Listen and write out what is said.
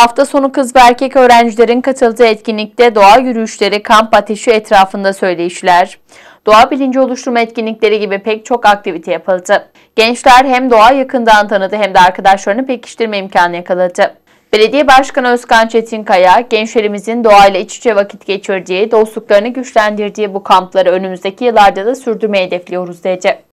Hafta sonu kız ve erkek öğrencilerin katıldığı etkinlikte doğa yürüyüşleri, kamp ateşi etrafında söyleyişler, doğa bilinci oluşturma etkinlikleri gibi pek çok aktivite yapıldı. Gençler hem doğa yakından tanıdı hem de arkadaşlarını pekiştirme imkanı yakaladı. Belediye Başkanı Özkan Çetinkaya, gençlerimizin doğayla iç içe vakit geçirdiği, dostluklarını güçlendirdiği bu kampları önümüzdeki yıllarda da sürdürmeyi hedefliyoruz dedi.